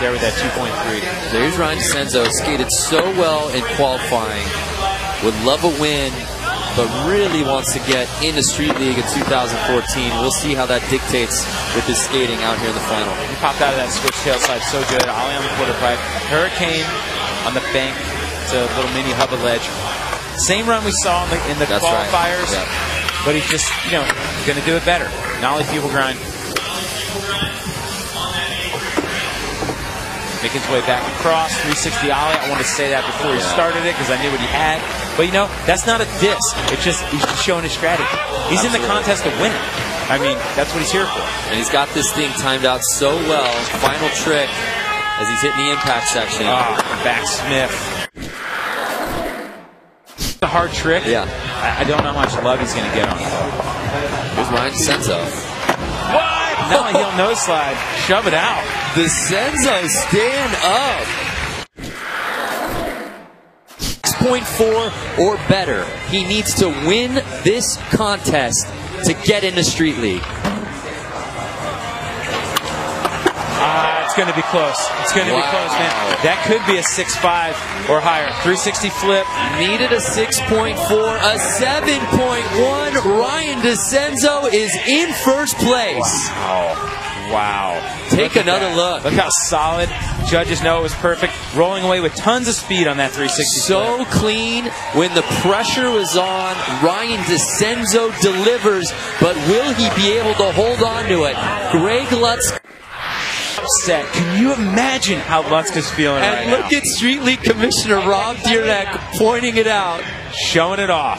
there with that 2.3. There's Ryan DeCenzo, skated so well in qualifying, would love a win, but really wants to get in the Street League in 2014. We'll see how that dictates with his skating out here in the final. He popped out of that switch tail slide so good. Ollie on the quarter pipe. Hurricane on the bank. It's a little mini hubba ledge. Same run we saw in the, in the That's qualifiers, right. Yeah. but he's just, you know, going to do it better. Nollie Feeble Grind. Making his way back across, 360 Ollie. I wanted to say that before he started it because I knew what he had. But, you know, that's not a diss. It's just he's just showing his strategy. He's in the contest to win it. I mean, that's what he's here for. And he's got this thing timed out so well. Final trick as he's hitting the impact section. Ah, back Smith. The hard trick. Yeah. I, I don't know how much love he's going to get on it. Here's Ryan DeCenzo. What? A nose slide. Shove it out. DeCenzo stand up. 6.4 or better. He needs to win this contest to get into Street League. Ah, it's going to be close. It's going to be close, man. That could be a 6-5 or higher. 360 flip. Needed a 6.4, a 7.1. Ryan DeCenzo is in first place. Oh, wow. Take Look another look. Look how solid. Judges know it was perfect. Rolling away with tons of speed on that 360 So clean when the pressure was on. Ryan DeCenzo delivers, but will he be able to hold on to it? Greg Lutzka Set. Can you imagine how Lutz is feeling right and look now? at Street League Commissioner Rob Dyrdek pointing it out. Showing it off.